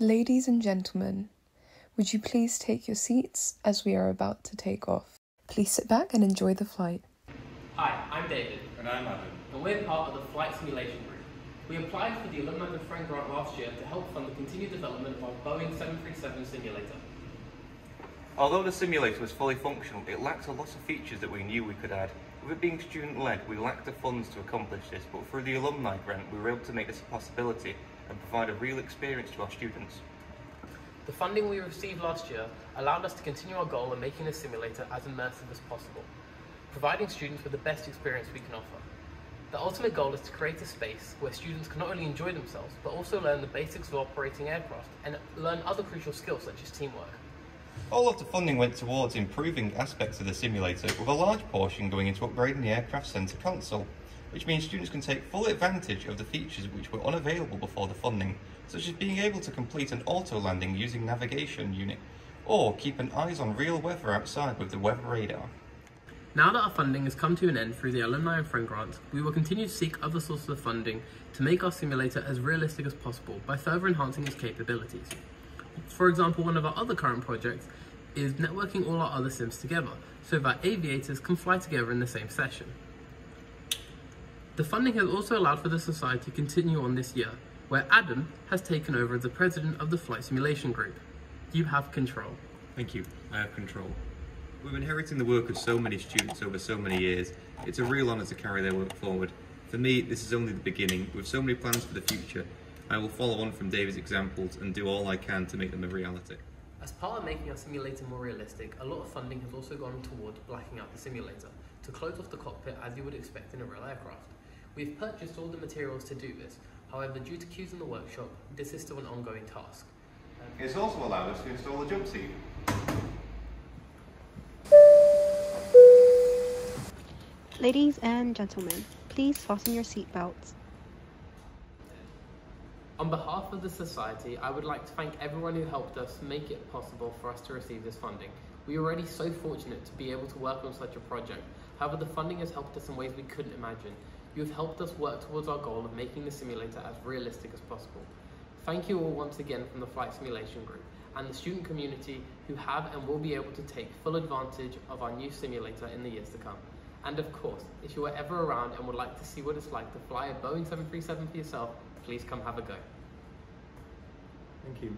Ladies and gentlemen, would you please take your seats as we are about to take off? Please sit back and enjoy the flight. Hi, I'm David, And I'm Adam. and we're part of the Flight Simulation Group. We applied for the Alumni and Friend Grant last year to help fund the continued development of our Boeing 737 simulator. Although the simulator was fully functional, it lacked a lot of features that we knew we could add. With it being student-led, we lacked the funds to accomplish this, but through the alumni grant, we were able to make this a possibility and provide a real experience to our students. The funding we received last year allowed us to continue our goal of making the simulator as immersive as possible, providing students with the best experience we can offer. The ultimate goal is to create a space where students can not only enjoy themselves, but also learn the basics of operating aircraft and learn other crucial skills such as teamwork. All of the funding went towards improving aspects of the simulator, with a large portion going into upgrading the aircraft centre console, which means students can take full advantage of the features which were unavailable before the funding, such as being able to complete an auto landing using navigation unit, or keep an eyes on real weather outside with the weather radar. Now that our funding has come to an end through the Alumni and Friend Grants, we will continue to seek other sources of funding to make our simulator as realistic as possible by further enhancing its capabilities. For example, one of our other current projects is networking all our other sims together so that aviators can fly together in the same session. The funding has also allowed for the society to continue on this year, where Adam has taken over as the president of the Flight Simulation Group. You have control. Thank you. I have control. With inheriting the work of so many students over so many years, it's a real honour to carry their work forward. For me, this is only the beginning. With so many plans for the future, I will follow on from David's examples and do all I can to make them a reality. As part of making our simulator more realistic, a lot of funding has also gone toward blacking out the simulator to close off the cockpit as you would expect in a real aircraft. We've purchased all the materials to do this, however, due to queues in the workshop, this is still an ongoing task. It's also allowed us to install the jump seat. Ladies and gentlemen, please fasten your seatbelts. On behalf of the Society, I would like to thank everyone who helped us make it possible for us to receive this funding. We are already so fortunate to be able to work on such a project. However, the funding has helped us in ways we couldn't imagine. You have helped us work towards our goal of making the simulator as realistic as possible. Thank you all once again from the Flight Simulation Group and the student community who have and will be able to take full advantage of our new simulator in the years to come. And of course, if you are ever around and would like to see what it's like to fly a Boeing 737 for yourself, please come have a go. Thank you.